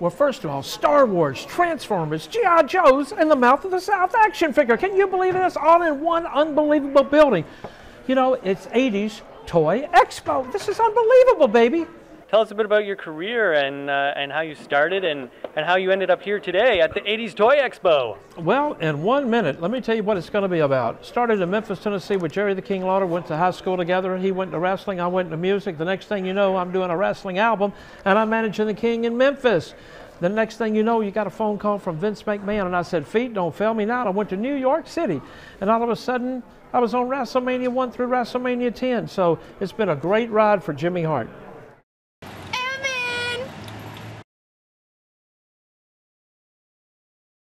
Well, first of all, Star Wars, Transformers, G.I. Joe's, and the Mouth of the South action figure. Can you believe this? All in one unbelievable building. You know, it's 80s Toy Expo. This is unbelievable, baby. Tell us a bit about your career and uh, and how you started and, and how you ended up here today at the 80s Toy Expo. Well, in one minute, let me tell you what it's going to be about. Started in Memphis, Tennessee with Jerry the King Lawler, went to high school together. He went to wrestling, I went to music. The next thing you know, I'm doing a wrestling album and I'm managing the King in Memphis. The next thing you know, you got a phone call from Vince McMahon, and I said, Feet, don't fail me now. I went to New York City, and all of a sudden, I was on WrestleMania 1 through WrestleMania 10. So it's been a great ride for Jimmy Hart.